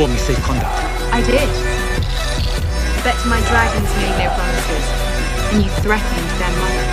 swore me conduct. I did. But my dragons made no promises, and you threatened their mother.